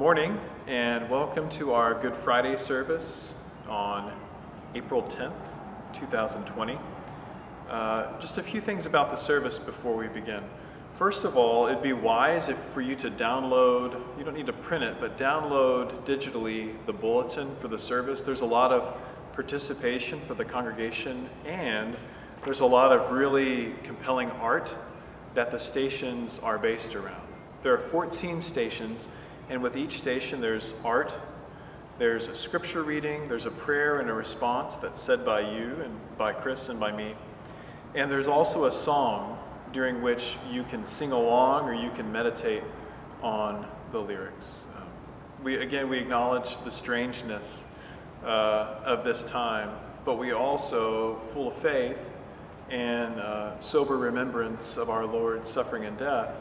morning and welcome to our Good Friday service on April 10th, 2020. Uh, just a few things about the service before we begin. First of all, it'd be wise if for you to download, you don't need to print it, but download digitally the bulletin for the service. There's a lot of participation for the congregation and there's a lot of really compelling art that the stations are based around. There are 14 stations and with each station, there's art, there's a scripture reading, there's a prayer and a response that's said by you and by Chris and by me. And there's also a song during which you can sing along or you can meditate on the lyrics. Um, we, again, we acknowledge the strangeness uh, of this time, but we also, full of faith and uh, sober remembrance of our Lord's suffering and death,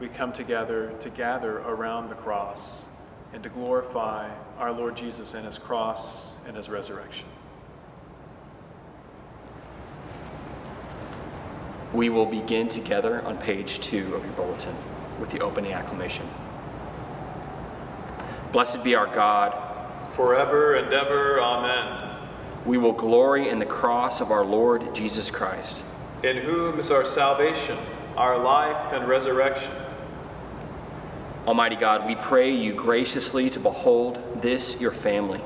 we come together to gather around the cross and to glorify our Lord Jesus and his cross and his resurrection. We will begin together on page two of your bulletin with the opening acclamation. Blessed be our God. Forever and ever, amen. We will glory in the cross of our Lord Jesus Christ. In whom is our salvation, our life and resurrection. Almighty God, we pray you graciously to behold this your family,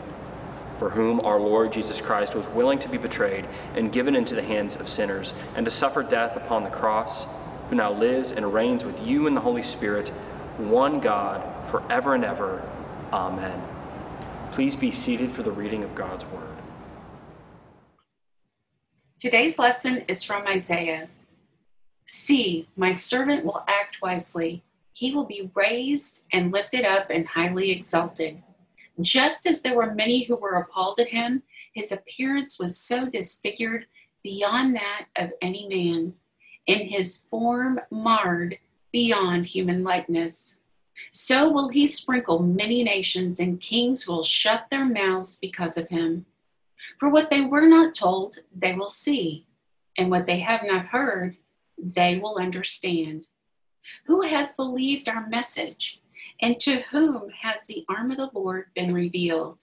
for whom our Lord Jesus Christ was willing to be betrayed and given into the hands of sinners, and to suffer death upon the cross, who now lives and reigns with you in the Holy Spirit, one God, forever and ever. Amen. Please be seated for the reading of God's word. Today's lesson is from Isaiah. See, my servant will act wisely he will be raised and lifted up and highly exalted. Just as there were many who were appalled at him, his appearance was so disfigured beyond that of any man, and his form marred beyond human likeness. So will he sprinkle many nations, and kings will shut their mouths because of him. For what they were not told, they will see, and what they have not heard, they will understand. Who has believed our message? And to whom has the arm of the Lord been revealed?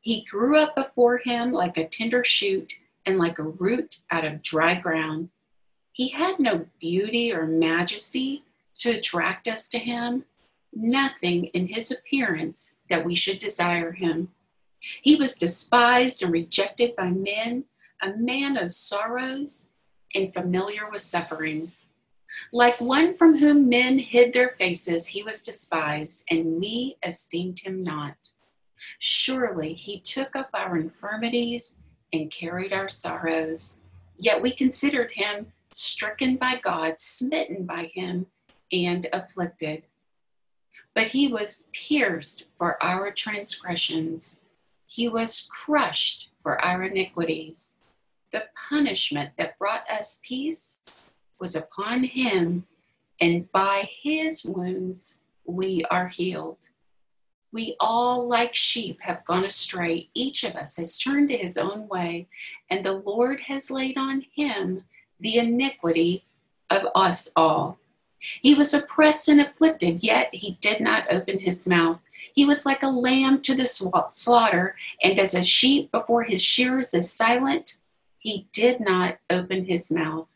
He grew up before him like a tender shoot and like a root out of dry ground. He had no beauty or majesty to attract us to him, nothing in his appearance that we should desire him. He was despised and rejected by men, a man of sorrows and familiar with suffering. Like one from whom men hid their faces, he was despised, and we esteemed him not. Surely he took up our infirmities and carried our sorrows. Yet we considered him stricken by God, smitten by him, and afflicted. But he was pierced for our transgressions, he was crushed for our iniquities. The punishment that brought us peace was upon him, and by his wounds we are healed. We all, like sheep, have gone astray. Each of us has turned to his own way, and the Lord has laid on him the iniquity of us all. He was oppressed and afflicted, yet he did not open his mouth. He was like a lamb to the slaughter, and as a sheep before his shearers is silent, he did not open his mouth.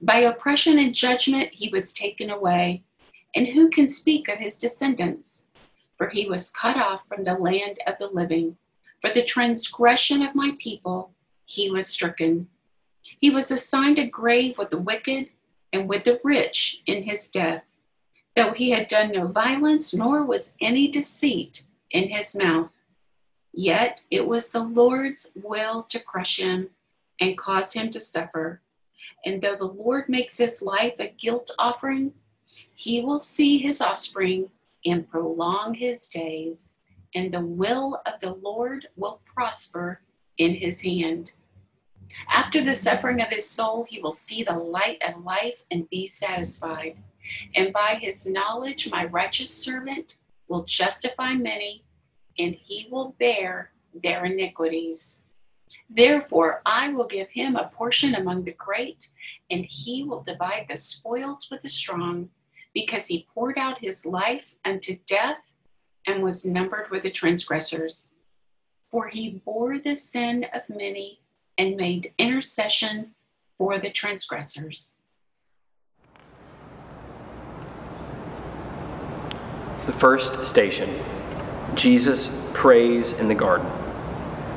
By oppression and judgment he was taken away. And who can speak of his descendants? For he was cut off from the land of the living. For the transgression of my people he was stricken. He was assigned a grave with the wicked and with the rich in his death, though he had done no violence, nor was any deceit in his mouth. Yet it was the Lord's will to crush him and cause him to suffer. And though the Lord makes his life a guilt offering, he will see his offspring and prolong his days, and the will of the Lord will prosper in his hand. After the suffering of his soul, he will see the light of life and be satisfied. And by his knowledge, my righteous servant will justify many, and he will bear their iniquities. Therefore, I will give him a portion among the great, and he will divide the spoils with the strong, because he poured out his life unto death and was numbered with the transgressors. For he bore the sin of many and made intercession for the transgressors. The first station Jesus prays in the garden.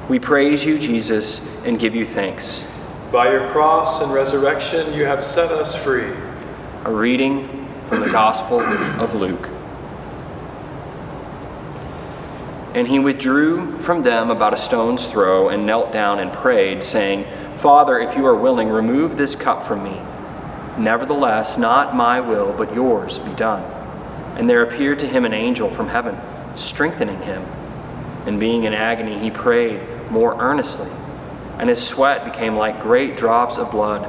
We praise you, Jesus, and give you thanks. By your cross and resurrection, you have set us free. A reading from the Gospel of Luke. And he withdrew from them about a stone's throw and knelt down and prayed, saying, Father, if you are willing, remove this cup from me. Nevertheless, not my will, but yours be done. And there appeared to him an angel from heaven, strengthening him. And being in agony, he prayed more earnestly, and his sweat became like great drops of blood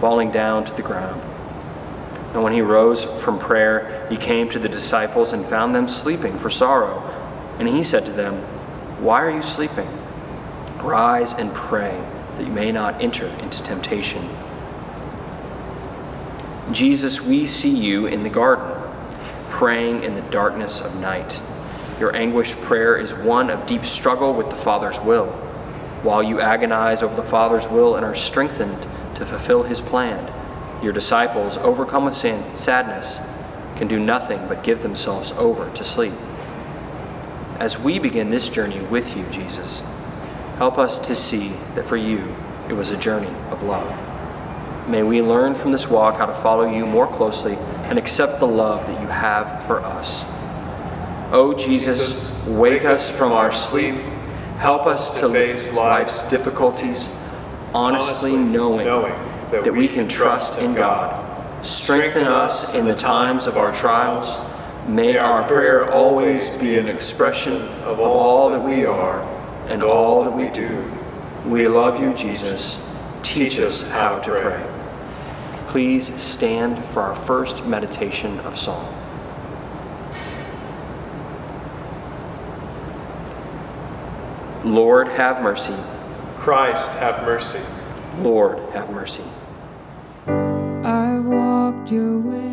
falling down to the ground. And when he rose from prayer, he came to the disciples and found them sleeping for sorrow. And he said to them, Why are you sleeping? Rise and pray, that you may not enter into temptation. Jesus, we see you in the garden, praying in the darkness of night. Your anguished prayer is one of deep struggle with the Father's will, while you agonize over the Father's will and are strengthened to fulfill his plan. Your disciples, overcome with sin, sadness, can do nothing but give themselves over to sleep. As we begin this journey with you, Jesus, help us to see that for you it was a journey of love. May we learn from this walk how to follow you more closely and accept the love that you have for us. O oh, Jesus, wake us from our sleep. Help us to face life's difficulties, honestly knowing that we can trust in God. Strengthen us in the times of our trials May our prayer always be an expression of all that we are and all that we do. We love you, Jesus. Teach us how to pray. Please stand for our first meditation of Psalm. Lord, have mercy. Christ, have mercy. Lord, have mercy. I walked your way.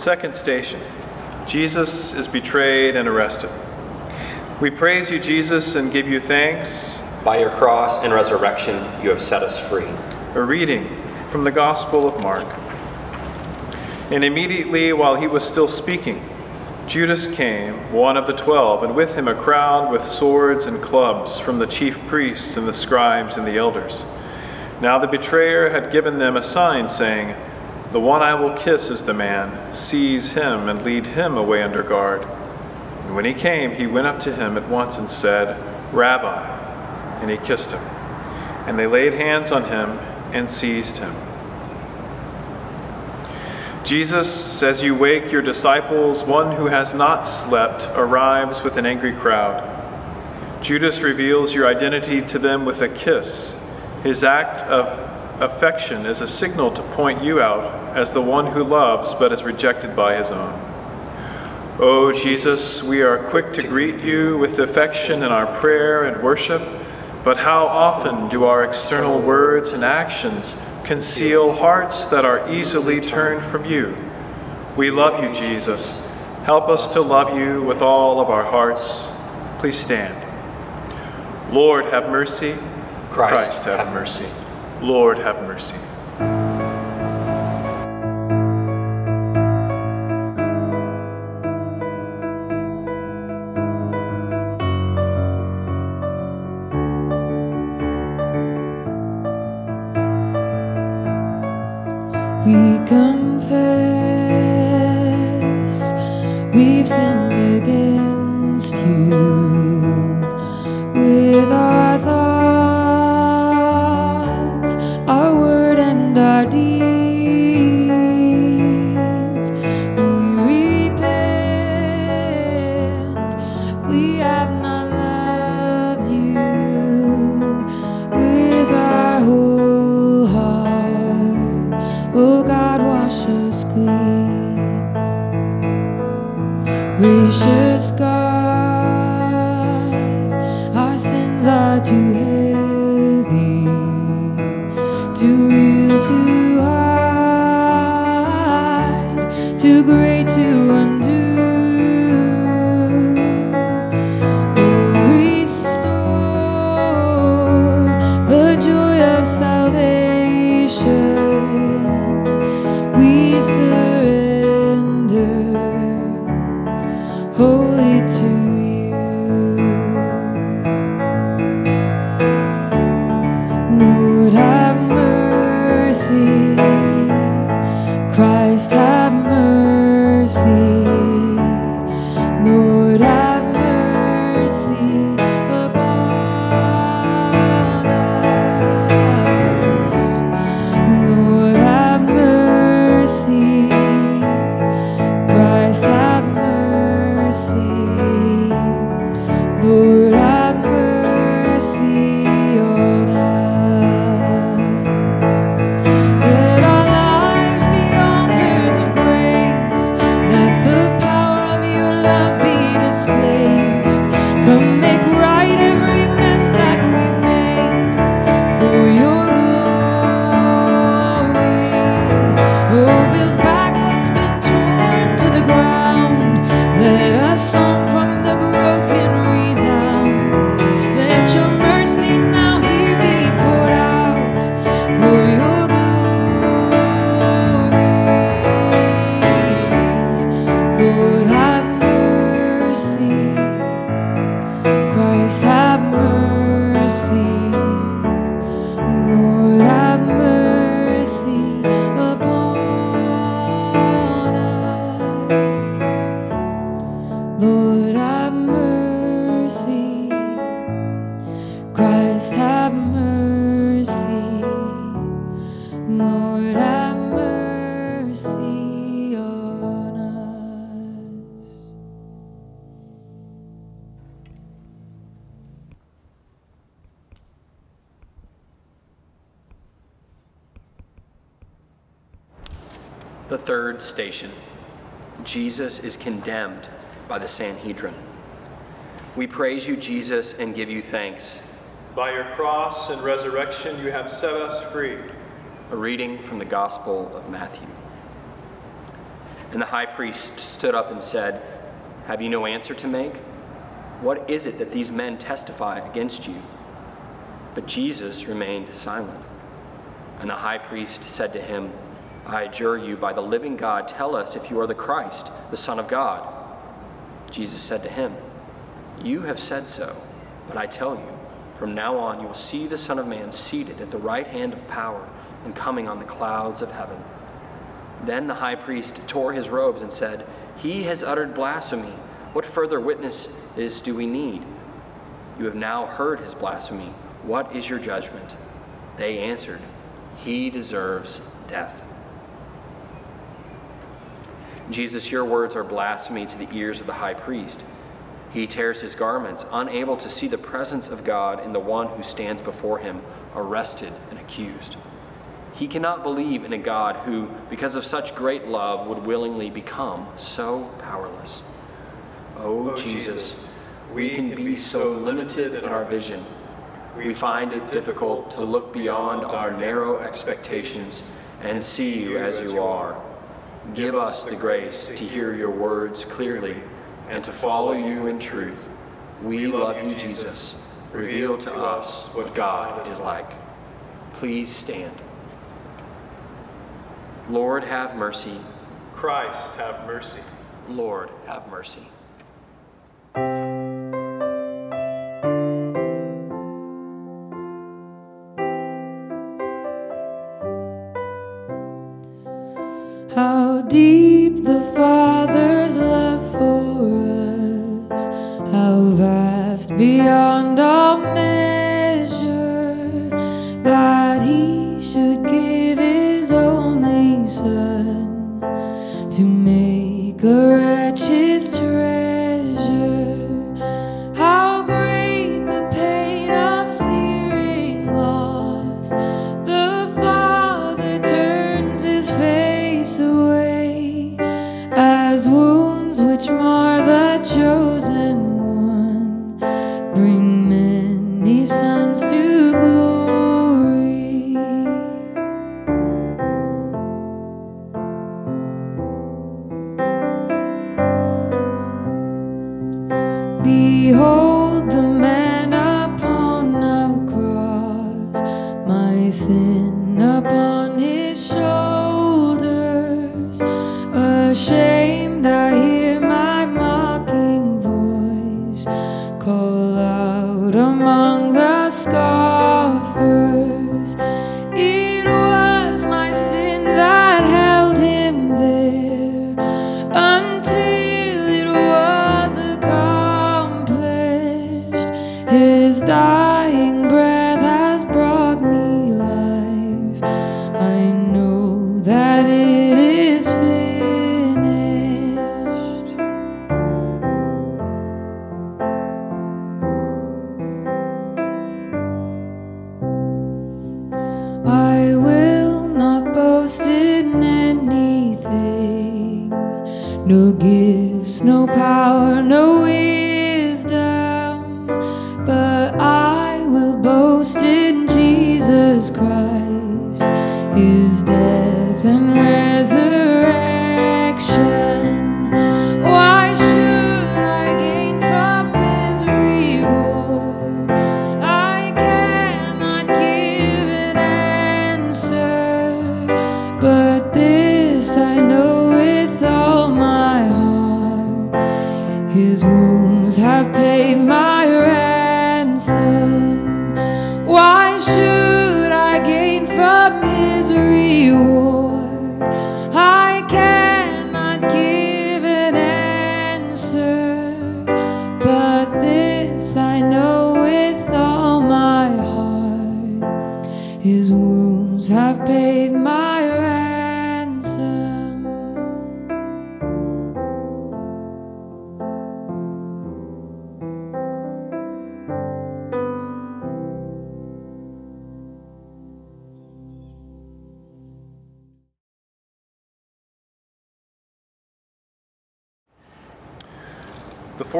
Second station Jesus is betrayed and arrested. We praise you, Jesus, and give you thanks. By your cross and resurrection, you have set us free. A reading from the Gospel of Mark. And immediately while he was still speaking, Judas came, one of the twelve, and with him a crowd with swords and clubs from the chief priests and the scribes and the elders. Now the betrayer had given them a sign, saying, The one I will kiss is the man. Seize him and lead him away under guard. And when he came, he went up to him at once and said, Rabbi. And he kissed him. And they laid hands on him and seized him. Jesus, as you wake your disciples, one who has not slept arrives with an angry crowd. Judas reveals your identity to them with a kiss. His act of affection is a signal to point you out as the one who loves but is rejected by his own. Oh, Jesus, we are quick to greet you with affection in our prayer and worship, but how often do our external words and actions conceal hearts that are easily turned from you? We love you, Jesus. Help us to love you with all of our hearts. Please stand. Lord, have mercy. Christ, have mercy. Lord, have mercy. The third station Jesus is condemned by the Sanhedrin. We praise you, Jesus, and give you thanks. By your cross and resurrection, you have set us free. A reading from the Gospel of Matthew. And the high priest stood up and said, Have you no answer to make? What is it that these men testify against you? But Jesus remained silent. And the high priest said to him, I adjure you by the living God, tell us if you are the Christ, the Son of God. Jesus said to him, You have said so, but I tell you, from now on you will see the Son of Man seated at the right hand of power and coming on the clouds of heaven. Then the high priest tore his robes and said, He has uttered blasphemy. What further witnesses do we need? You have now heard his blasphemy. What is your judgment? They answered, He deserves death. Jesus, your words are blasphemy to the ears of the high priest. He tears his garments, unable to see the presence of God in the one who stands before him, arrested and accused. He cannot believe in a God who, because of such great love, would willingly become so powerless. Oh, Oh, Jesus, Jesus, we can be so limited in our vision. We find it difficult to look beyond our narrow expectations and see you as you are. Give us the grace to hear your words clearly and to follow you in truth. We love you, Jesus. Reveal to us what God is like. Please stand. Lord, have mercy. Christ, have mercy. Lord, have mercy. Beyond all measure, that He should give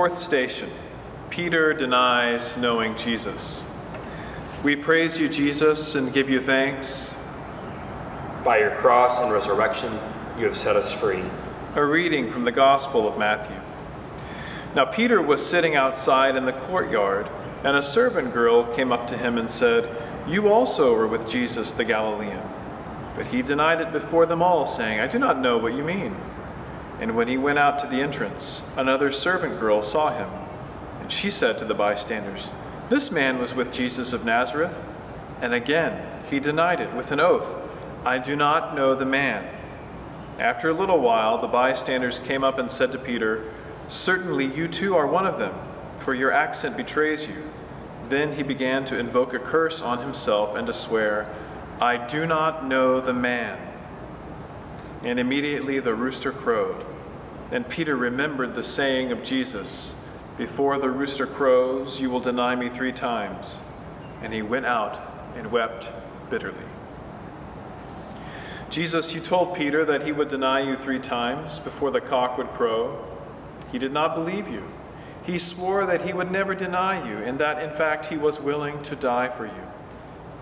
fourth station Peter denies knowing Jesus. We praise you, Jesus, and give you thanks. By your cross and resurrection, you have set us free. A reading from the Gospel of Matthew. Now Peter was sitting outside in the courtyard, and a servant girl came up to him and said, You also were with Jesus the Galilean. But he denied it before them all, saying, I do not know what you mean. And when he went out to the entrance, another servant girl saw him. And she said to the bystanders, This man was with Jesus of Nazareth. And again he denied it with an oath, I do not know the man. After a little while, the bystanders came up and said to Peter, Certainly you too are one of them, for your accent betrays you. Then he began to invoke a curse on himself and to swear, I do not know the man. And immediately the rooster crowed. And Peter remembered the saying of Jesus, Before the rooster crows, you will deny me three times. And he went out and wept bitterly. Jesus, you told Peter that he would deny you three times before the cock would crow. He did not believe you. He swore that he would never deny you, and that in fact he was willing to die for you.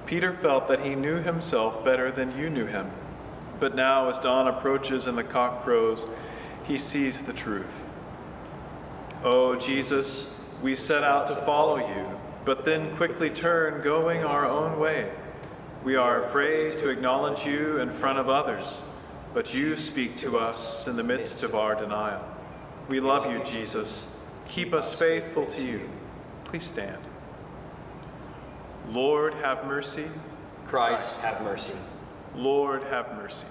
Peter felt that he knew himself better than you knew him. But now, as dawn approaches and the cock crows, he sees the truth. Oh, Jesus, we set out to follow you, but then quickly turn, going our own way. We are afraid to acknowledge you in front of others, but you speak to us in the midst of our denial. We love you, Jesus. Keep us faithful to you. Please stand. Lord, have mercy. Christ, have mercy. Lord, have mercy.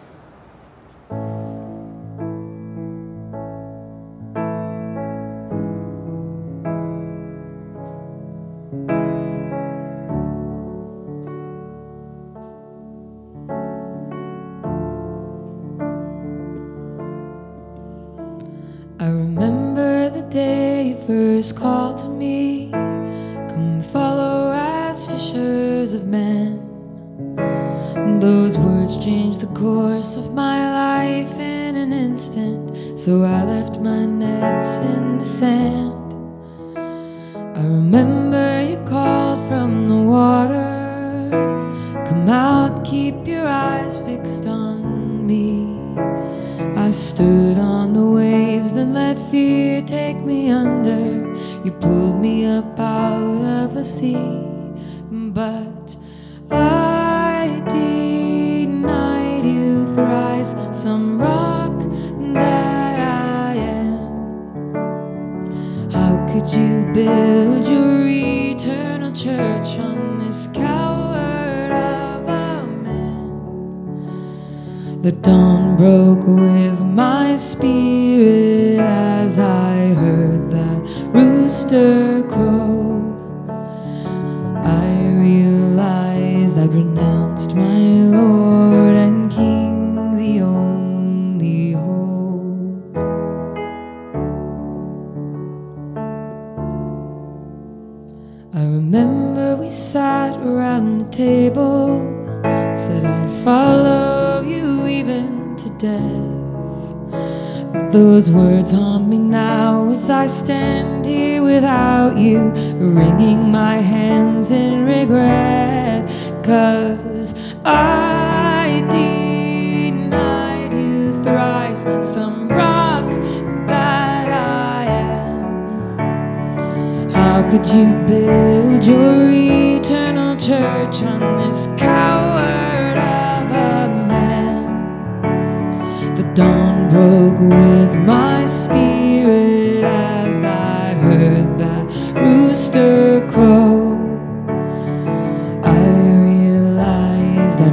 My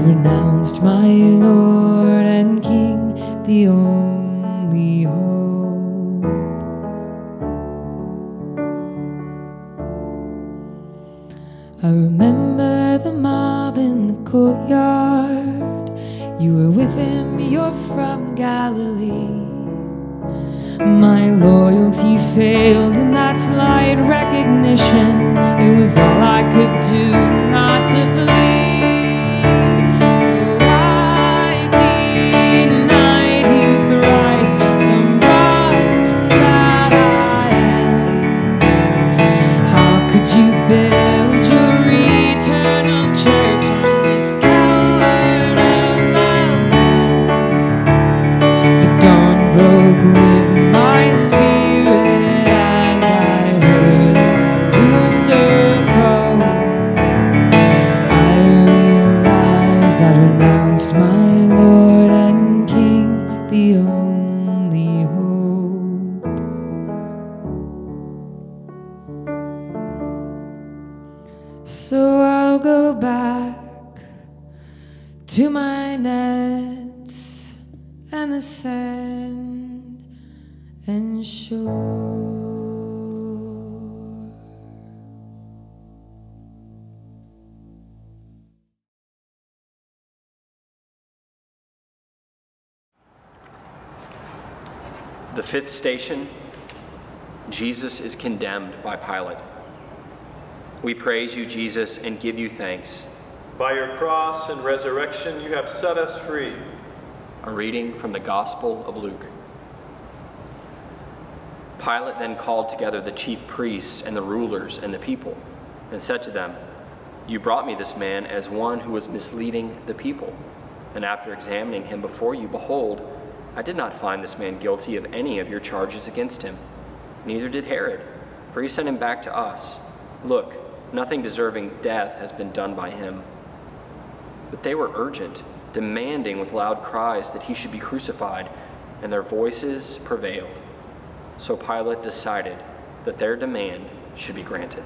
renounced my Lord and King, the only fifth station Jesus is condemned by Pilate. We praise you, Jesus, and give you thanks. By your cross and resurrection, you have set us free. A reading from the Gospel of Luke. Pilate then called together the chief priests and the rulers and the people and said to them, You brought me this man as one who was misleading the people. And after examining him before you, behold, I did not find this man guilty of any of your charges against him. Neither did Herod, for he sent him back to us. Look, nothing deserving death has been done by him. But they were urgent, demanding with loud cries that he should be crucified, and their voices prevailed. So Pilate decided that their demand should be granted.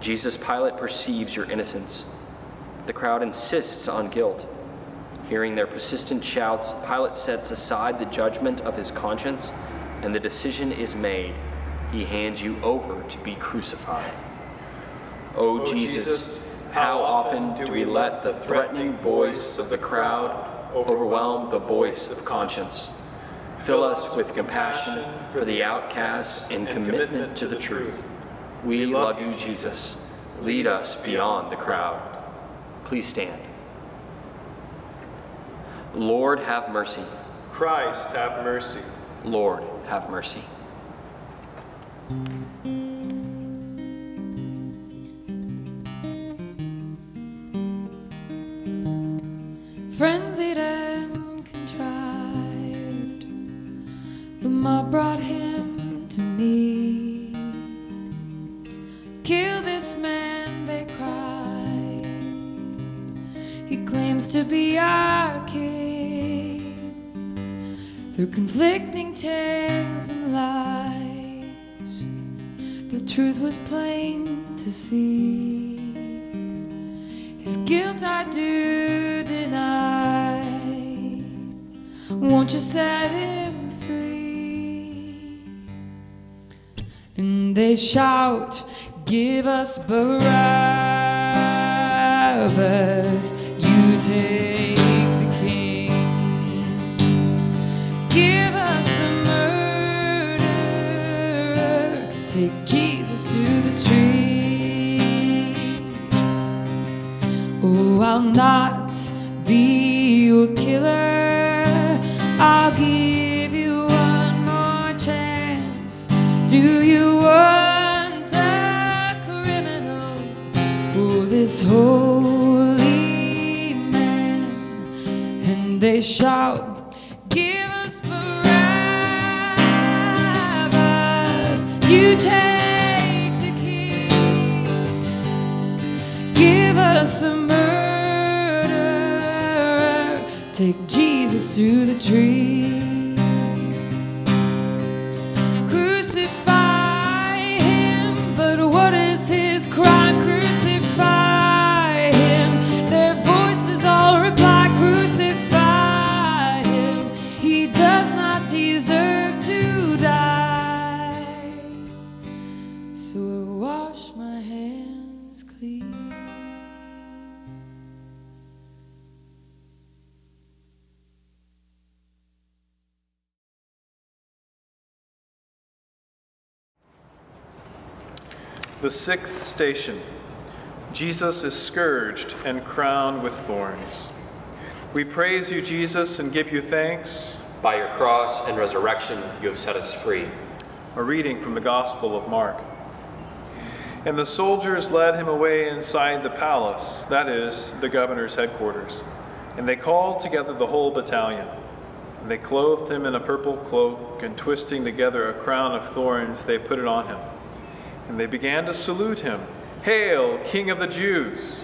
Jesus, Pilate perceives your innocence. The crowd insists on guilt. Hearing their persistent shouts, Pilate sets aside the judgment of his conscience, and the decision is made. He hands you over to be crucified. O O Jesus, how often do we let the threatening voice of the crowd overwhelm the voice of conscience? Fill us with compassion for the outcast and commitment to the truth. We love you, Jesus. Lead us beyond the crowd. Please stand. Lord, have mercy. Christ, have mercy. Lord, have mercy. Truth was plain to see. His guilt I do deny. Won't you set him free? And they shout, Give us Barabbas, you take I'll not be your killer. I'll give you one more chance. Do you want a criminal? Oh, this holy man. And they shout, Give us Barabbas. You take Take Jesus to the tree. The sixth station Jesus is scourged and crowned with thorns. We praise you, Jesus, and give you thanks. By your cross and resurrection, you have set us free. A reading from the Gospel of Mark. And the soldiers led him away inside the palace, that is, the governor's headquarters. And they called together the whole battalion. And they clothed him in a purple cloak, and twisting together a crown of thorns, they put it on him. And they began to salute him Hail, King of the Jews!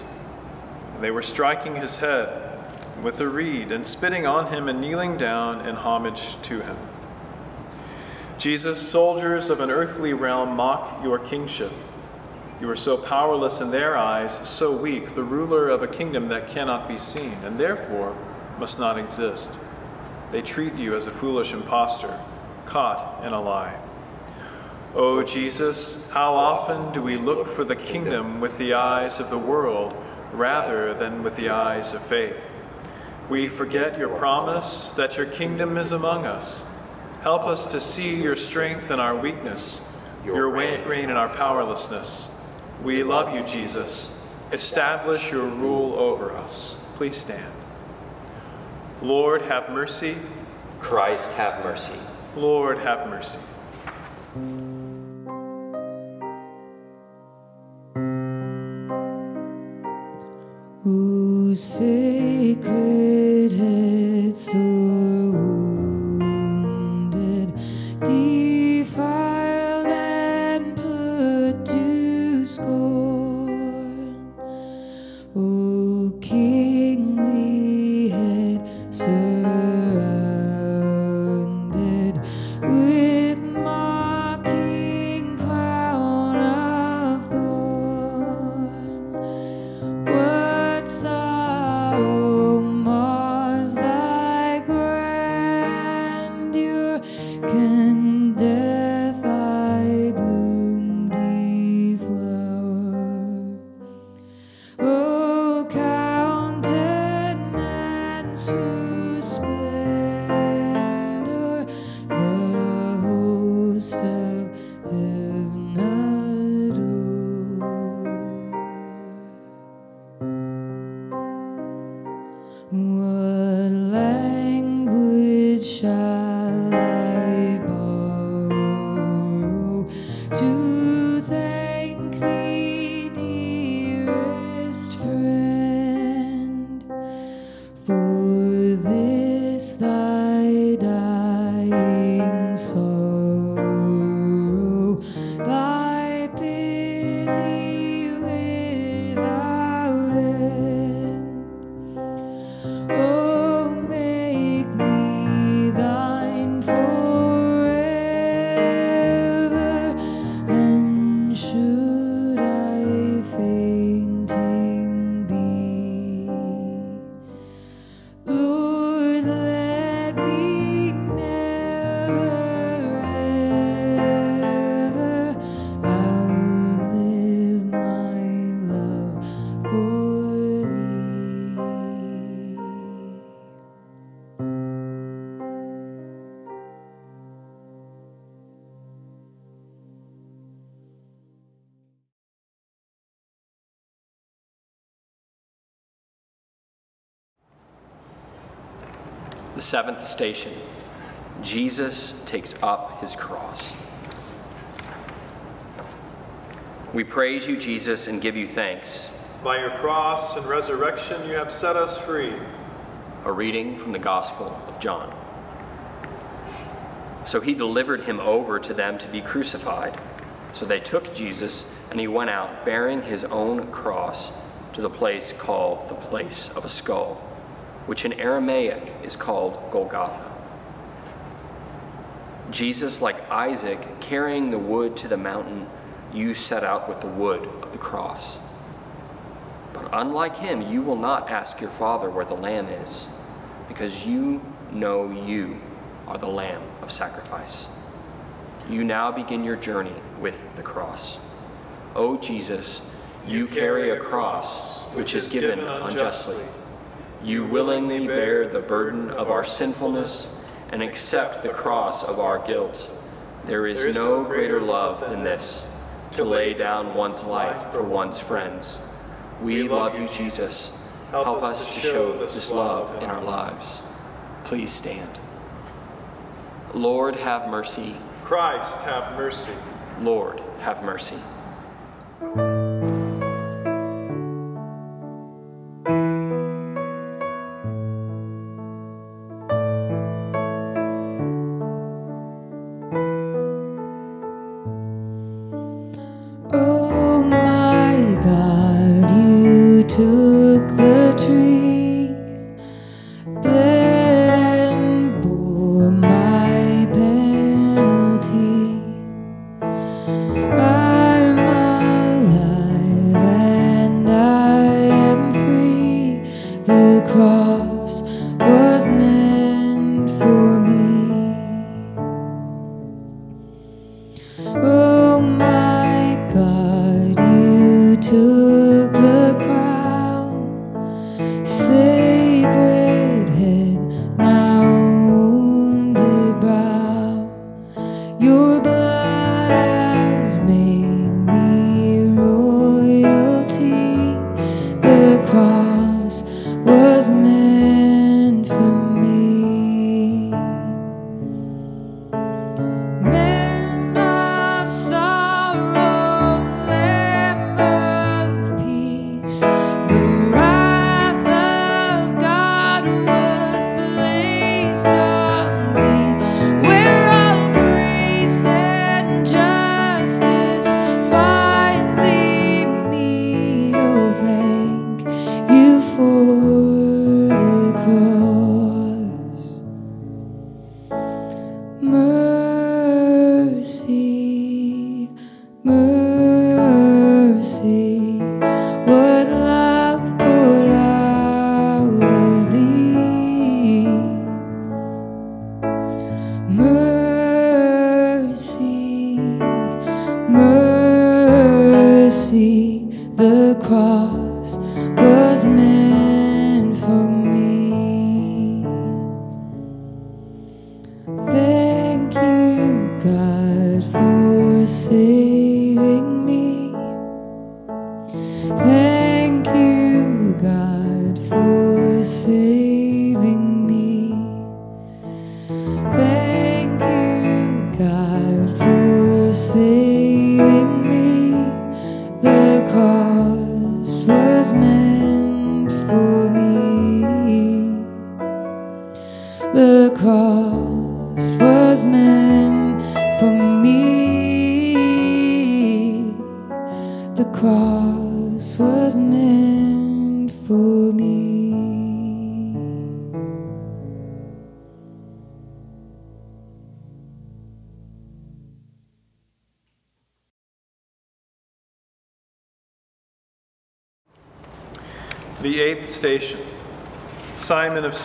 And they were striking his head with a reed, and spitting on him, and kneeling down in homage to him. Jesus, soldiers of an earthly realm mock your kingship. You are so powerless in their eyes, so weak, the ruler of a kingdom that cannot be seen, and therefore must not exist. They treat you as a foolish impostor, caught in a lie. O Jesus, how often do we look for the kingdom with the eyes of the world rather than with the eyes of faith? We forget your promise that your kingdom is among us. Help us to see your strength in our weakness, your reign in our powerlessness. We love you, Jesus. Establish your rule over us. Please stand. Lord, have mercy. Christ, have mercy. Lord, have mercy. Sacred heads are seventh station Jesus takes up his cross. We praise you, Jesus, and give you thanks. By your cross and resurrection, you have set us free. A reading from the Gospel of John. So he delivered him over to them to be crucified. So they took Jesus, and he went out bearing his own cross to the place called the place of a skull, which in Aramaic is called Golgotha. Jesus, like Isaac, carrying the wood to the mountain, you set out with the wood of the cross. But unlike him, you will not ask your father where the lamb is, because you know you are the lamb of sacrifice. You now begin your journey with the cross. O Jesus, you carry a cross which is given unjustly. You willingly bear the burden of our sinfulness and accept the cross of our guilt. There is no greater love than this, to lay down one's life for one's friends. We love you, Jesus. Help us to show this love in our lives. Please stand. Lord, have mercy. Christ, have mercy. Lord, have mercy.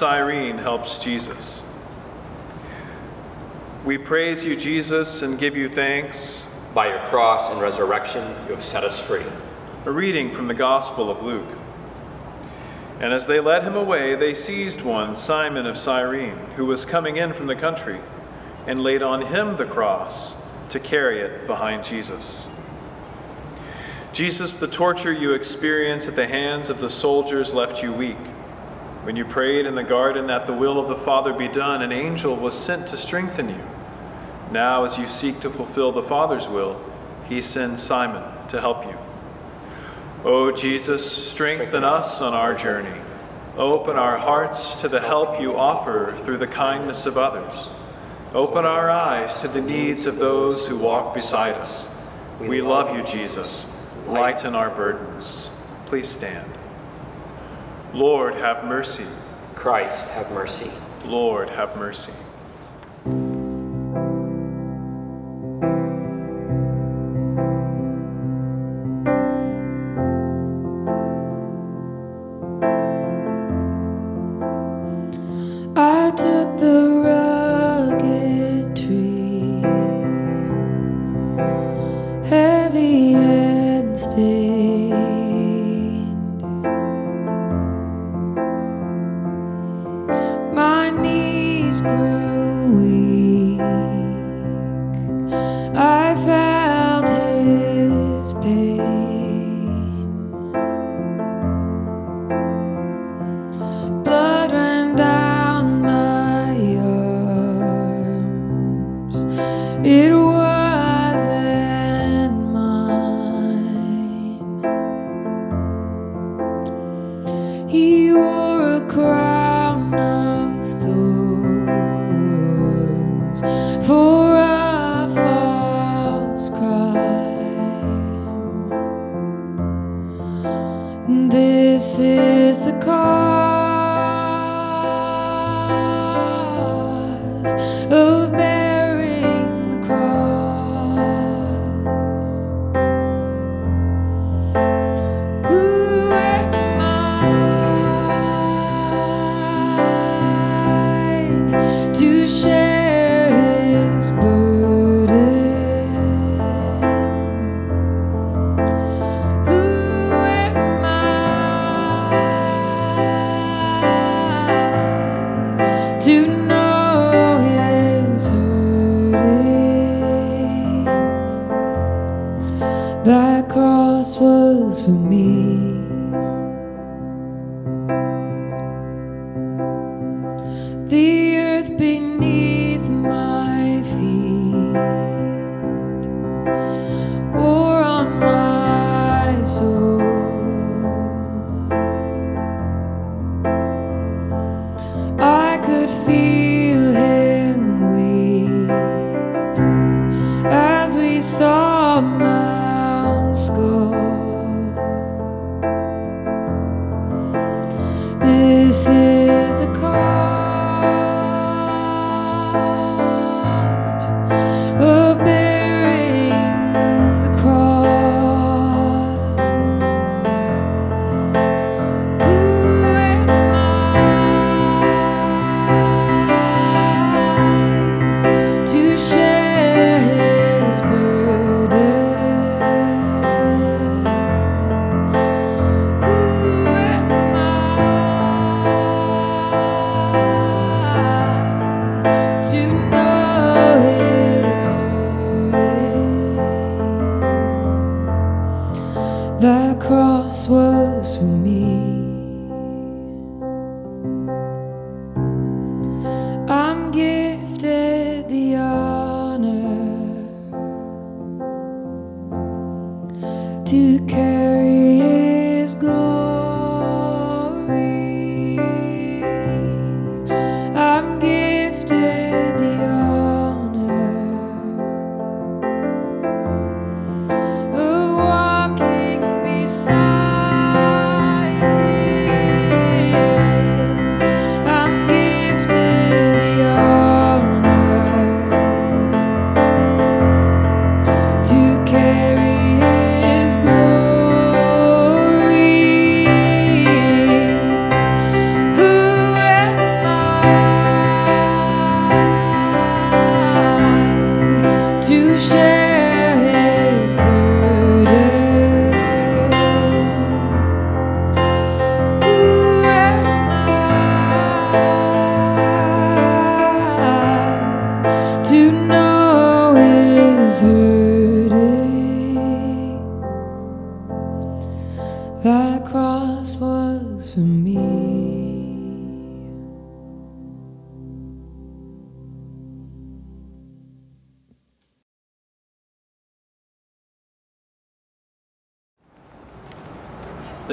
Cyrene helps Jesus. We praise you, Jesus, and give you thanks. By your cross and resurrection, you have set us free. A reading from the Gospel of Luke. And as they led him away, they seized one, Simon of Cyrene, who was coming in from the country, and laid on him the cross to carry it behind Jesus. Jesus, the torture you experienced at the hands of the soldiers left you weak. When you prayed in the garden that the will of the Father be done, an angel was sent to strengthen you. Now, as you seek to fulfill the Father's will, he sends Simon to help you. O Jesus, strengthen us on our journey. Open our hearts to the help you offer through the kindness of others. Open our eyes to the needs of those who walk beside us. We love you, Jesus. Lighten our burdens. Please stand. Lord, have mercy. Christ, have mercy. Lord, have mercy.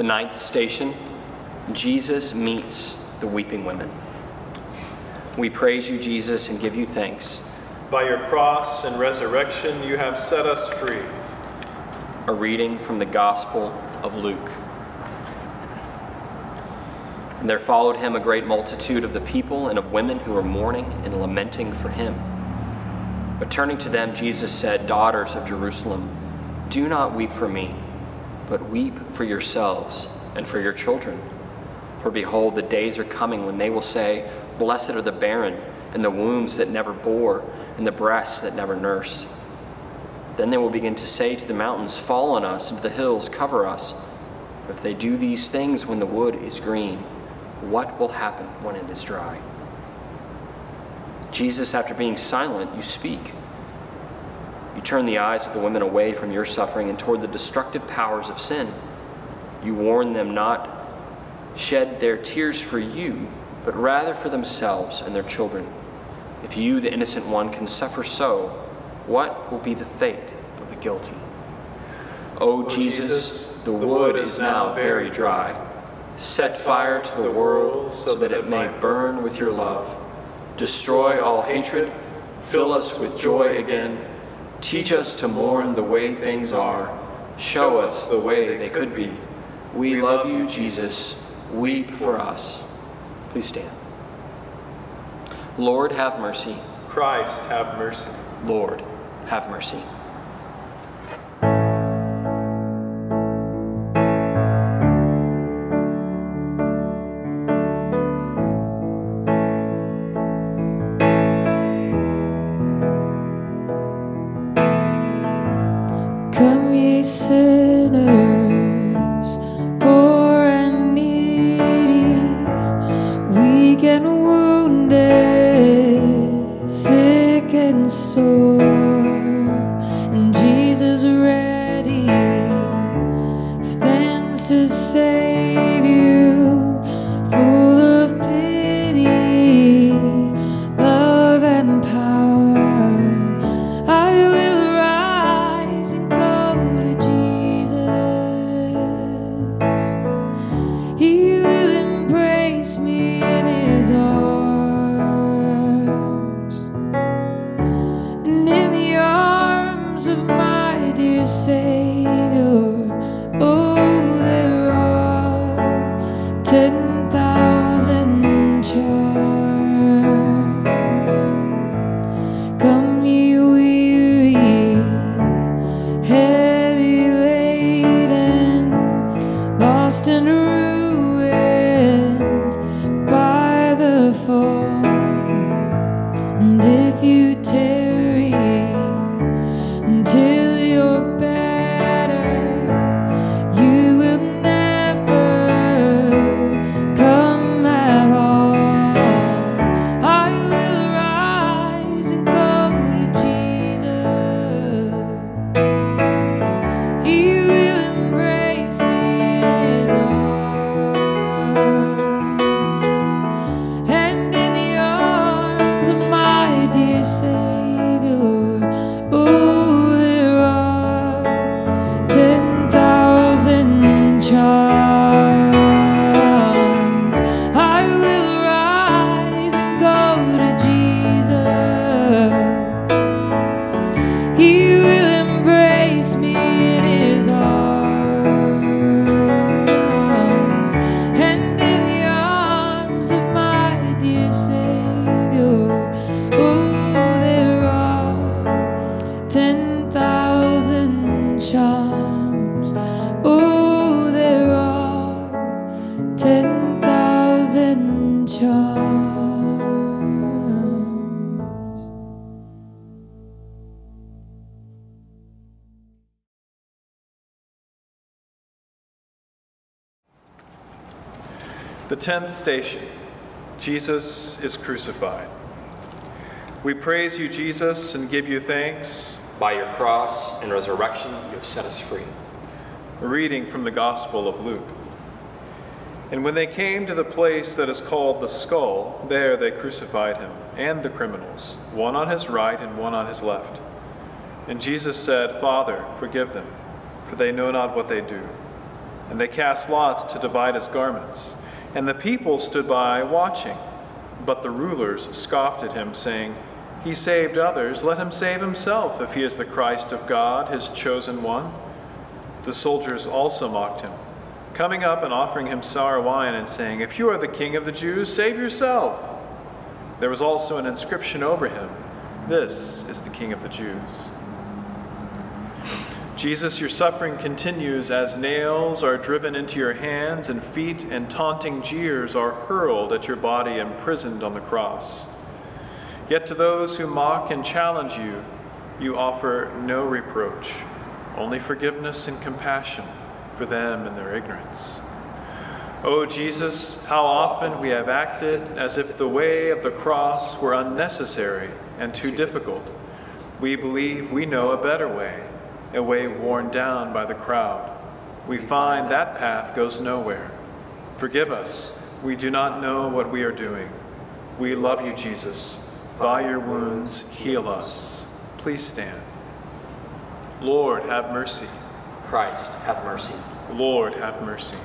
The ninth station Jesus meets the weeping women. We praise you, Jesus, and give you thanks. By your cross and resurrection, you have set us free. A reading from the Gospel of Luke. And there followed him a great multitude of the people and of women who were mourning and lamenting for him. But turning to them, Jesus said, Daughters of Jerusalem, do not weep for me, but weep for yourselves and for your children. For behold, the days are coming when they will say, Blessed are the barren, and the wombs that never bore, and the breasts that never nursed. Then they will begin to say to the mountains, Fall on us, and to the hills, cover us. If they do these things when the wood is green, what will happen when it is dry? Jesus, after being silent, you speak. You turn the eyes of the women away from your suffering and toward the destructive powers of sin. You warn them not shed their tears for you, but rather for themselves and their children. If you, the innocent one, can suffer so, what will be the fate of the guilty? O Jesus, the wood is now very dry. Set fire to the world so that it may burn with your love. Destroy all hatred, fill us with joy again. Teach us to mourn the way things are. Show us the way they could be. We love you, Jesus. Weep for us. Please stand. Lord, have mercy. Christ, have mercy. Lord, have mercy. Sick The tenth station Jesus is crucified. We praise you, Jesus, and give you thanks. By your cross and resurrection, you have set us free. A reading from the Gospel of Luke. And when they came to the place that is called the skull, there they crucified him and the criminals, one on his right and one on his left. And Jesus said, Father, forgive them, for they know not what they do. And they cast lots to divide his garments. And the people stood by watching. But the rulers scoffed at him, saying, He saved others, let him save himself, if he is the Christ of God, his chosen one. The soldiers also mocked him, coming up and offering him sour wine, and saying, If you are the king of the Jews, save yourself. There was also an inscription over him This is the king of the Jews. Jesus, your suffering continues as nails are driven into your hands and feet, and taunting jeers are hurled at your body imprisoned on the cross. Yet to those who mock and challenge you, you offer no reproach, only forgiveness and compassion for them and their ignorance. O oh, Jesus, how often we have acted as if the way of the cross were unnecessary and too difficult. We believe we know a better way a way worn down by the crowd. We find that path goes nowhere. Forgive us. We do not know what we are doing. We love you, Jesus. By your wounds, heal us. Please stand. Lord, have mercy. Christ, have mercy. Lord, have mercy.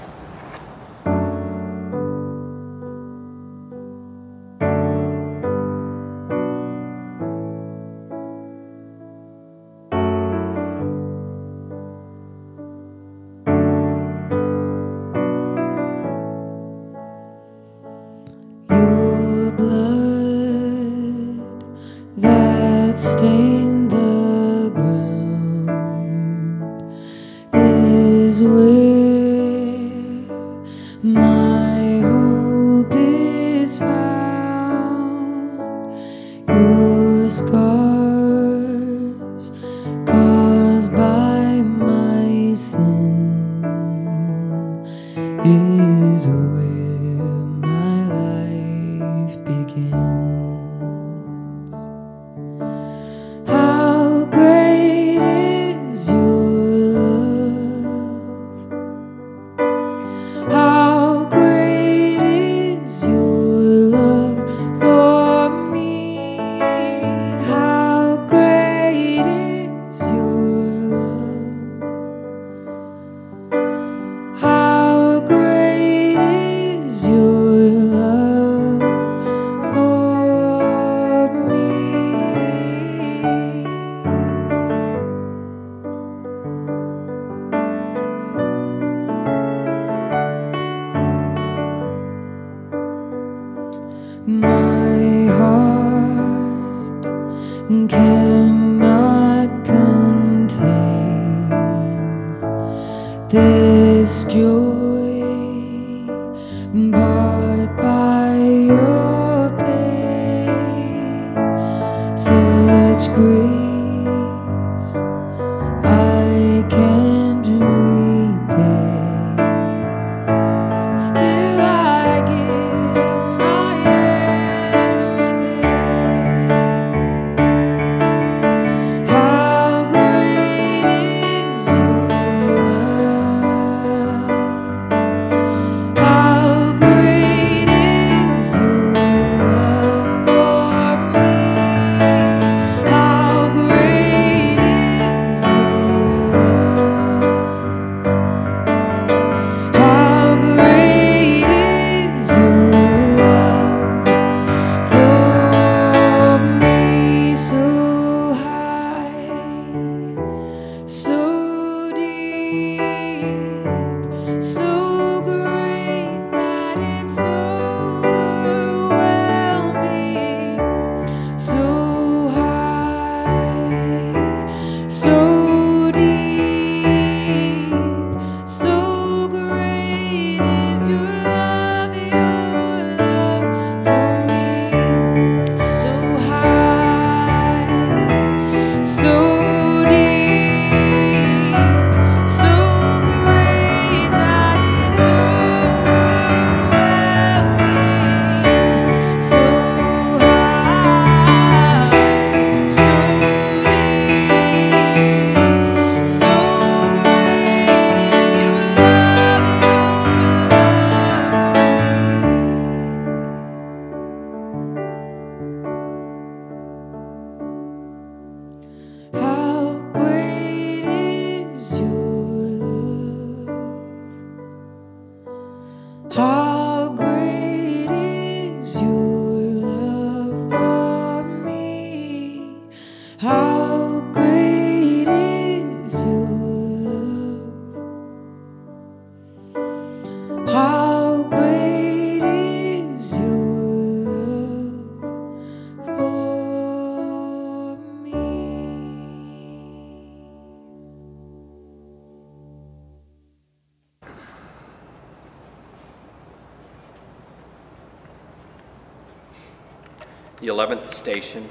Station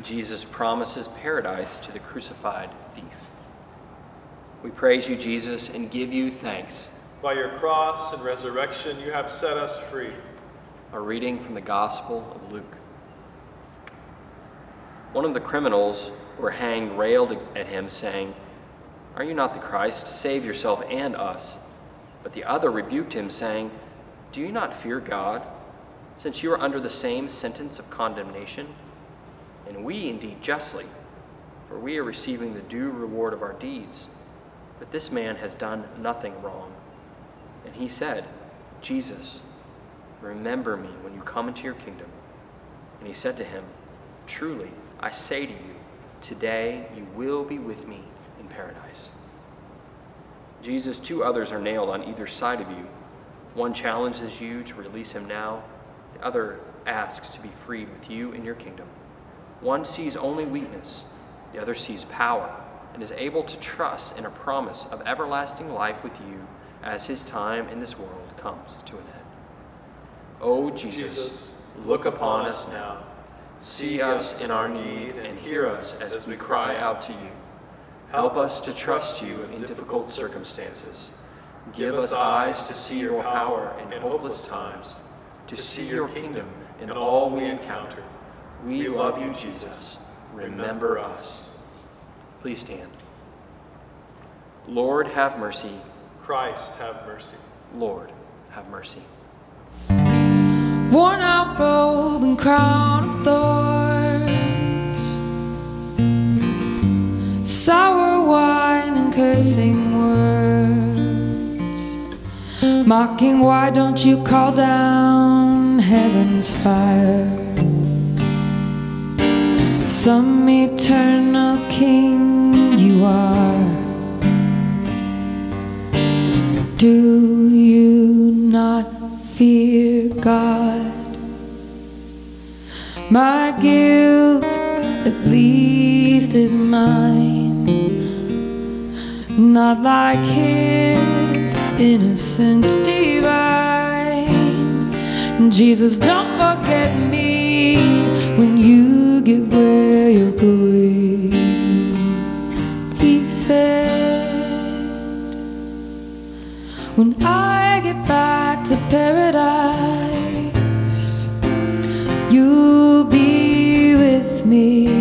Jesus promises paradise to the crucified thief. We praise you, Jesus, and give you thanks. By your cross and resurrection, you have set us free. A reading from the Gospel of Luke. One of the criminals who were hanged railed at him, saying, Are you not the Christ? Save yourself and us. But the other rebuked him, saying, Do you not fear God, since you are under the same sentence of condemnation? And we indeed justly, for we are receiving the due reward of our deeds. But this man has done nothing wrong. And he said, Jesus, remember me when you come into your kingdom. And he said to him, Truly, I say to you, today you will be with me in paradise. Jesus, two others are nailed on either side of you. One challenges you to release him now, the other asks to be freed with you in your kingdom. One sees only weakness, the other sees power, and is able to trust in a promise of everlasting life with you as his time in this world comes to an end. O Jesus, Jesus, look upon us now. See us in our need and hear us as we cry out to you. Help us to trust you in difficult circumstances. Give us eyes to see your power in hopeless times, to see your kingdom in all we encounter. We love you, Jesus. Remember us. Please stand. Lord, have mercy. Christ, have mercy. Lord, have mercy. Worn out robe and crown of thorns, sour wine and cursing words, mocking, why don't you call down heaven's fire? Some eternal king you are. Do you not fear God? My guilt at least is mine, not like His innocence divine. Jesus, don't forget me when you get where you're going. He said. When I get back to paradise, you'll be with me.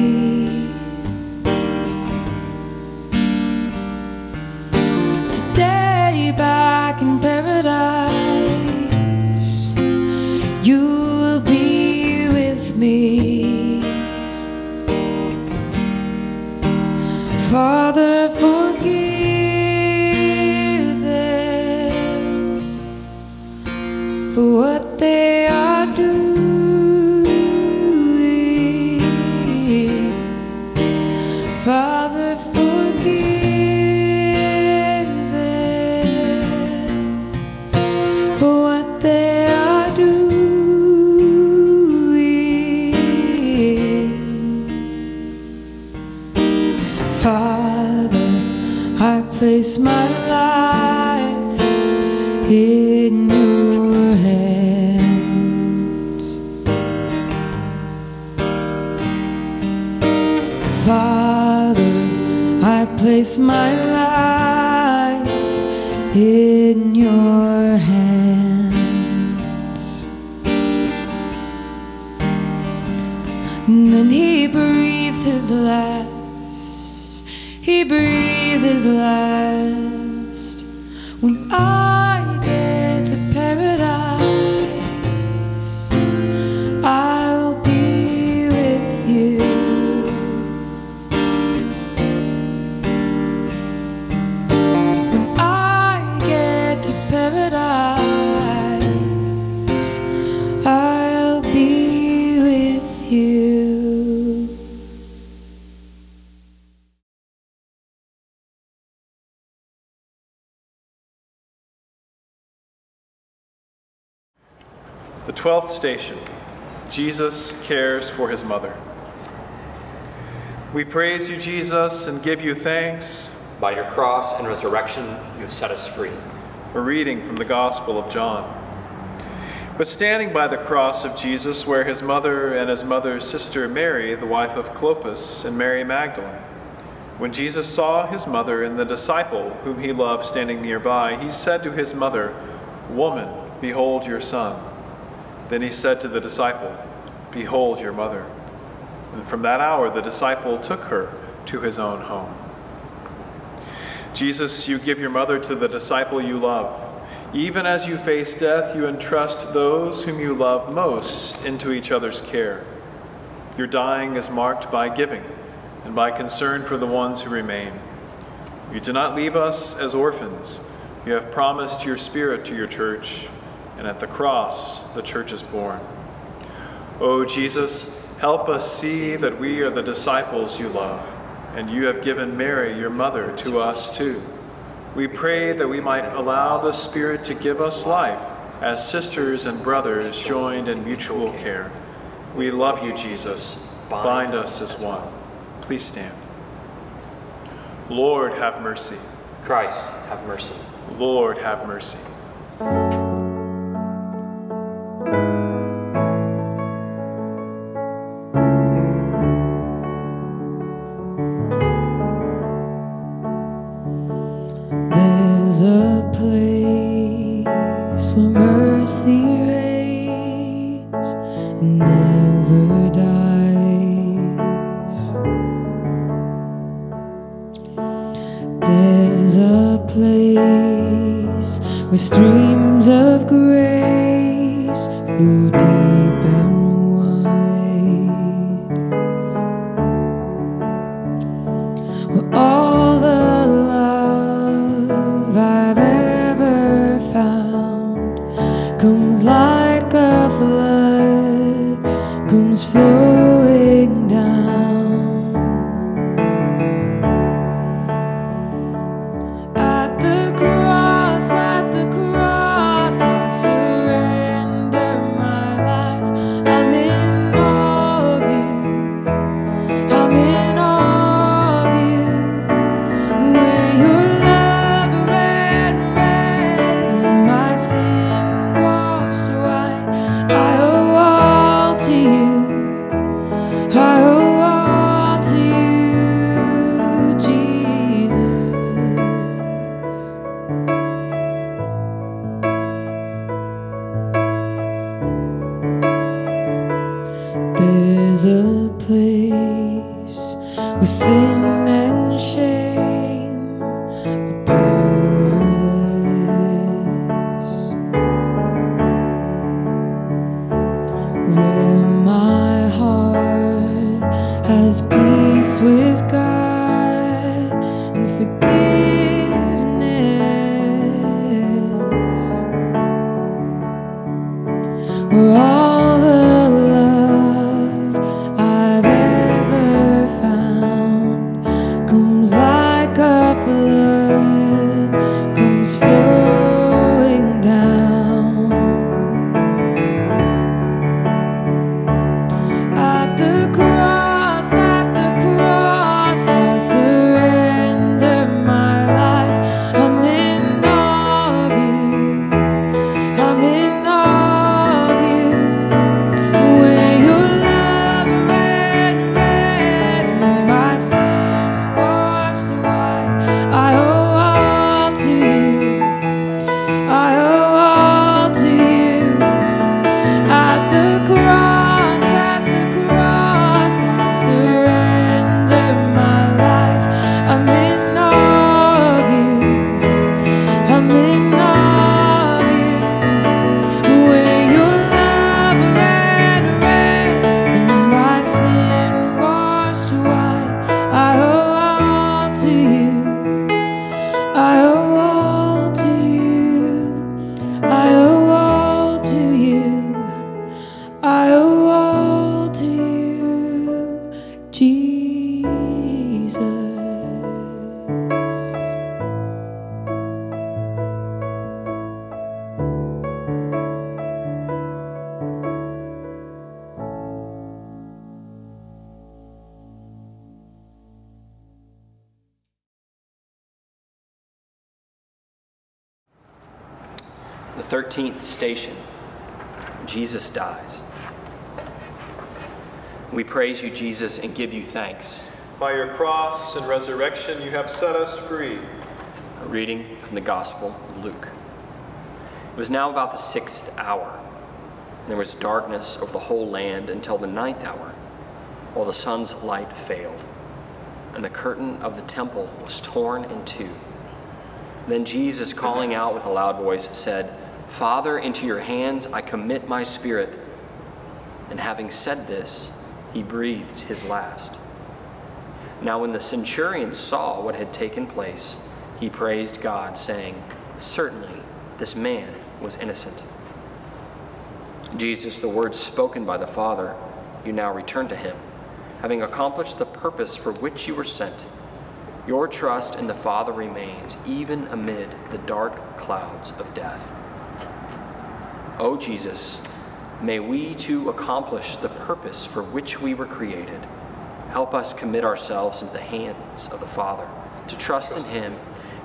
Father, place my life in your hands. Father, I place my life in your hands. And then he breathed his last. He breathed his last. 12th station, Jesus cares for his mother. We praise you, Jesus, and give you thanks. By your cross and resurrection, you have set us free. A reading from the Gospel of John. But standing by the cross of Jesus were his mother and his mother's sister Mary, the wife of Clopas, and Mary Magdalene. When Jesus saw his mother and the disciple whom he loved standing nearby, he said to his mother, Woman, behold your son. Then he said to the disciple, Behold your mother. And from that hour the disciple took her to his own home. Jesus, you give your mother to the disciple you love. Even as you face death, you entrust those whom you love most into each other's care. Your dying is marked by giving and by concern for the ones who remain. You do not leave us as orphans. You have promised your Spirit to your church, and at the cross, the church is born. O Jesus, help us see that we are the disciples you love, and you have given Mary, your mother, to us too. We pray that we might allow the Spirit to give us life as sisters and brothers joined in mutual care. We love you, Jesus. Bind us as one. Please stand. Lord, have mercy. Christ, have mercy. Lord, have mercy. Praise you, Jesus, and give you thanks. By your cross and resurrection, you have set us free. A reading from the Gospel of Luke. It was now about the sixth hour, and there was darkness over the whole land until the ninth hour, while the sun's light failed, and the curtain of the temple was torn in two. Then Jesus, calling out with a loud voice, said, Father, into your hands I commit my spirit. And having said this, he breathed his last. Now, when the centurion saw what had taken place, he praised God, saying, Certainly, this man was innocent. Jesus, the words spoken by the Father, you now return to him, having accomplished the purpose for which you were sent. Your trust in the Father remains even amid the dark clouds of death. O Jesus, may we too accomplish the purpose for which we were created. Help us commit ourselves into the hands of the Father, to trust in Him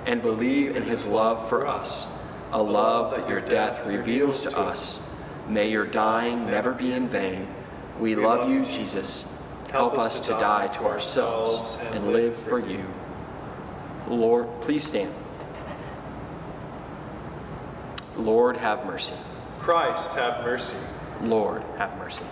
and believe in His love for us, a love that your death reveals to us. May your dying never be in vain. We love you, Jesus. Help us to die to ourselves and live for you. Lord, please stand. Lord, have mercy. Christ, have mercy. Lord, have mercy.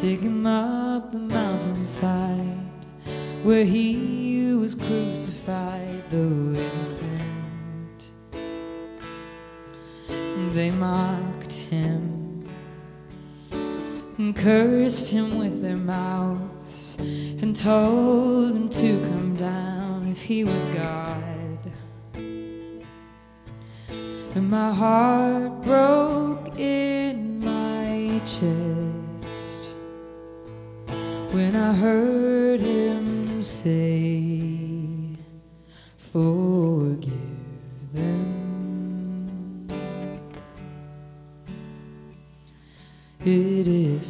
Take him up the mountainside where he was crucified, though innocent. And they mocked him and cursed him with their mouths and told him to come down if he was God. And my heart broke in my chest when I heard him say, Forgive them. It is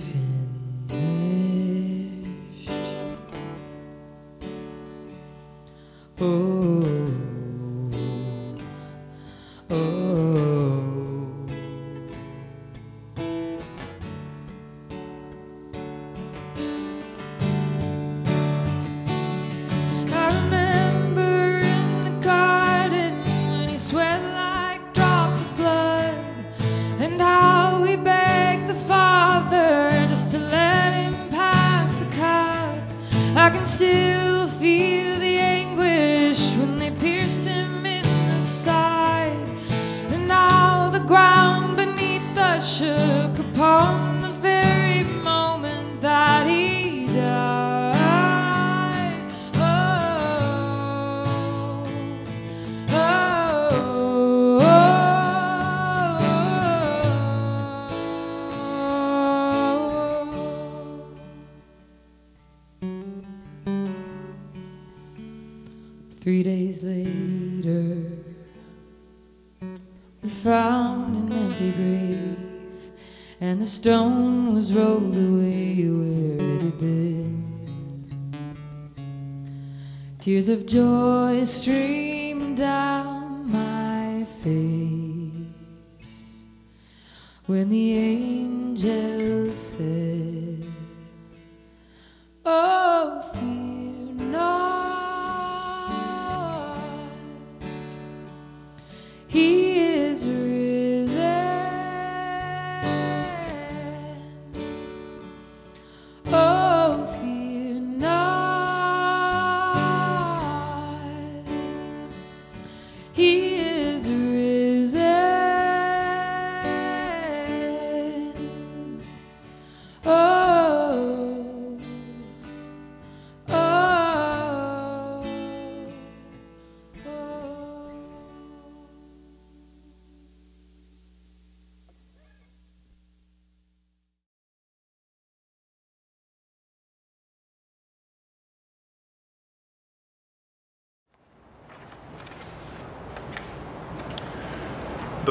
joy streamed down my face. When the angel said, Oh, fear not, He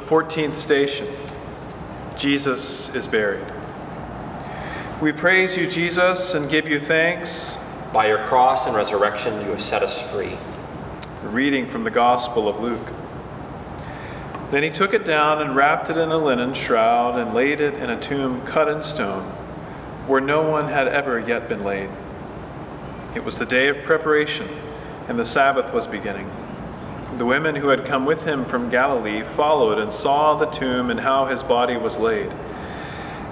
14th station Jesus is buried. We praise you, Jesus, and give you thanks. By your cross and resurrection, you have set us free. A reading from the Gospel of Luke. Then he took it down and wrapped it in a linen shroud and laid it in a tomb cut in stone, where no one had ever yet been laid. It was the day of preparation, and the Sabbath was beginning. The women who had come with him from Galilee followed and saw the tomb and how his body was laid.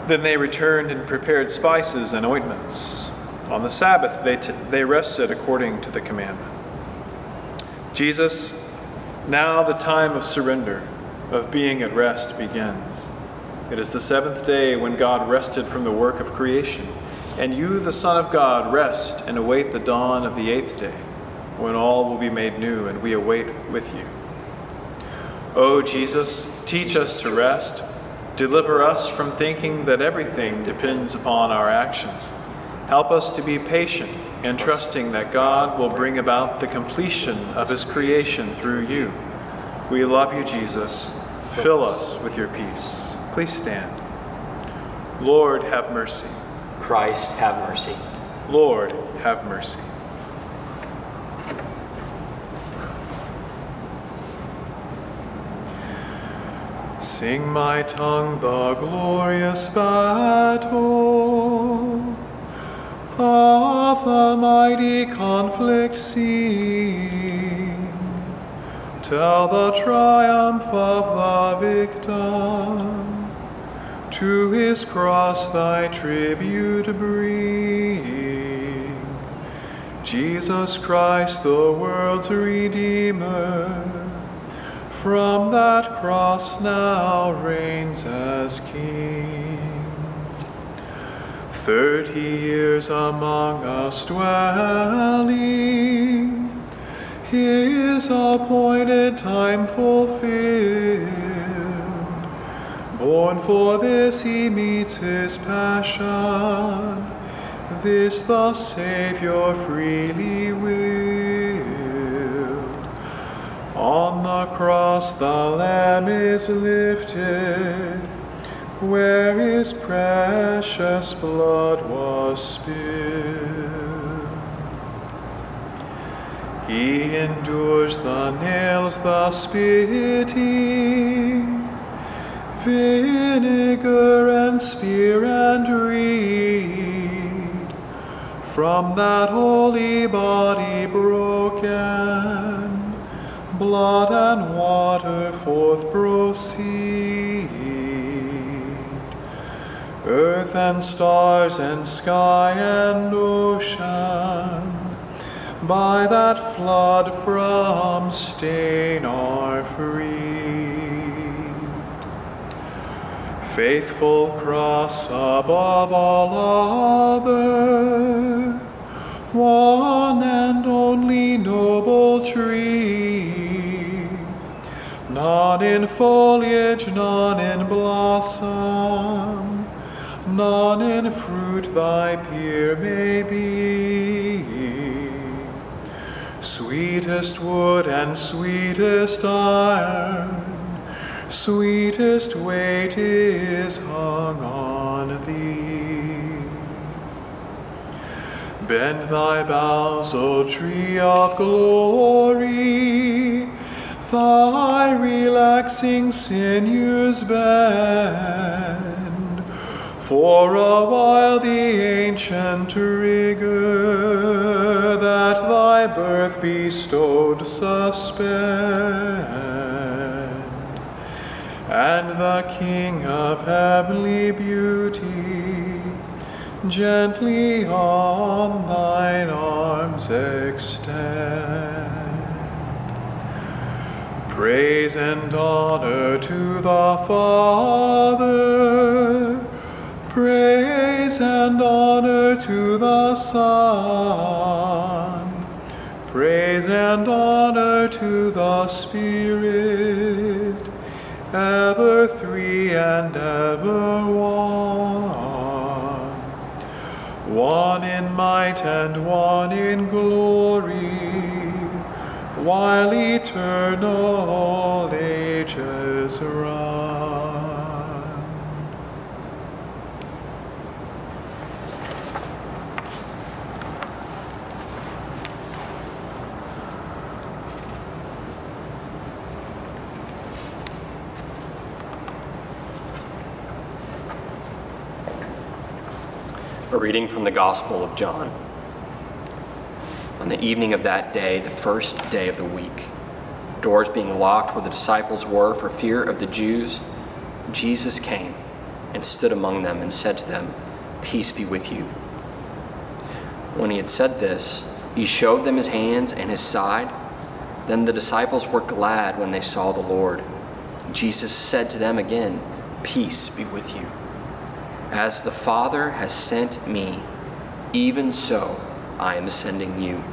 Then they returned and prepared spices and ointments. On the Sabbath they, they rested according to the commandment. Jesus, now the time of surrender, of being at rest begins. It is the seventh day when God rested from the work of creation, and you, the Son of God, rest and await the dawn of the eighth day, when all will be made new and we await with you. O Jesus, teach us to rest. Deliver us from thinking that everything depends upon our actions. Help us to be patient and trusting that God will bring about the completion of his creation through you. We love you, Jesus. Fill us with your peace. Please stand. Lord, have mercy. Christ, have mercy. Lord, have mercy. Sing my tongue the glorious battle of the mighty conflict seen. Tell the triumph of the victim, to his cross thy tribute bring. Jesus Christ, the world's Redeemer, from that cross now reigns as King. Thirty years among us dwelling, his appointed time fulfilled. Born for this, he meets his passion. This the Savior freely willed. On the cross the Lamb is lifted, where his precious blood was spilled. He endures the nails, the spitting, vinegar and spear and reed, from that holy body broken, blood and water forth proceed. Earth and stars and sky and ocean, by that flood from stain are freed. Faithful cross above all other, one and only noble tree, none in foliage, none in blossom, none in fruit thy peer may be. Sweetest wood and sweetest iron, sweetest weight is hung on thee. Bend thy boughs, O tree of glory, thy relaxing sinews bend. For a while the ancient rigor that thy birth bestowed suspend, and the King of heavenly beauty gently on thine arms extend. Praise and honor to the Father, praise and honor to the Son, praise and honor to the Spirit, ever three and ever one, one in might and one in glory while eternal ages run. A reading from the Gospel of John. On the evening of that day, the first day of the week, doors being locked where the disciples were for fear of the Jews, Jesus came and stood among them and said to them, Peace be with you. When he had said this, he showed them his hands and his side. Then the disciples were glad when they saw the Lord. Jesus said to them again, Peace be with you. As the Father has sent me, even so I am sending you.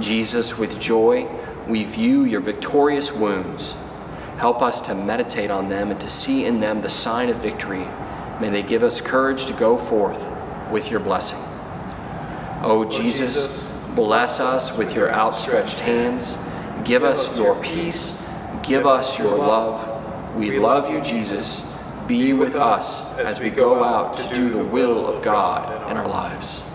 Jesus, with joy, we view your victorious wounds. Help us to meditate on them and to see in them the sign of victory. May they give us courage to go forth with your blessing. O Jesus, Jesus, bless us with your outstretched hands. Give us your peace. Give us your love. We love you, Jesus. Be with us as we go out to do the will of God in our lives.